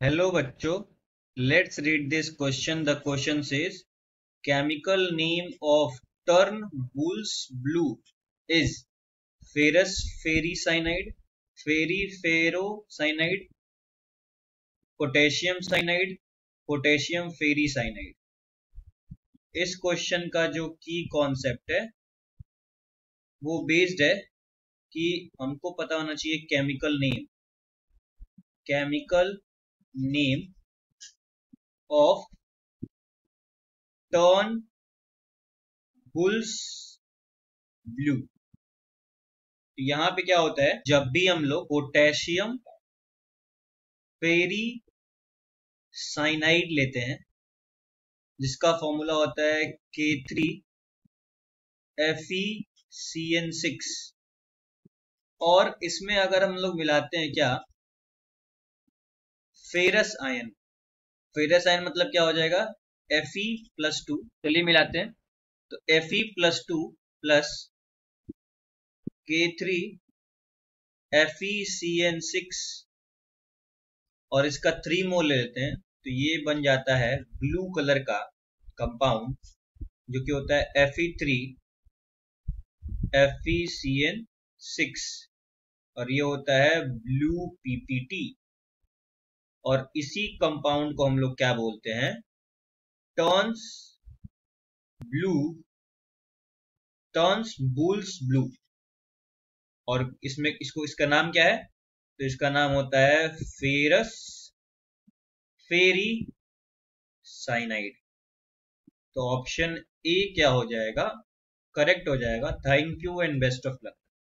Hello बच्चों. Let's read this question the question says chemical name of Turnbull's blue is ferrous ferricyanide ferri ferrocyanide potassium cyanide potassium ferricyanide इस question का जो की concept है, वो based है कि हमको पता होना चाहिए chemical name chemical name of Turnbull's blue यहाँ पे क्या होता है? जब भी हम लोग पोटेशियम, फेरी, साइनाइड लेते हैं, जिसका फॉर्मूला होता है K three F E C N six और इसमें अगर हम लोग मिलाते हैं क्या? फेरस आयन फेरस आयन मतलब क्या हो जाएगा? एफ़ ई प्लस टू चलिए मिलाते हैं। तो F E plus two plus K three F E C N six और इसका थ्री मोल ले लेते हैं। तो ये बन जाता है ब्लू कलर का कंपाउंड जो कि होता है F E three F E C N six और ये होता है ब्लू पीपीटी और इसी कंपाउंड को हम लोग क्या बोलते हैं? Turns blue, Turnbull's blue. और इसमें इसको, इसका नाम क्या है? तो इसका नाम होता है फेरस, फेरी साइनाइड तो ऑप्शन ए क्या हो जाएगा? करेक्ट हो जाएगा। Thank you and best of luck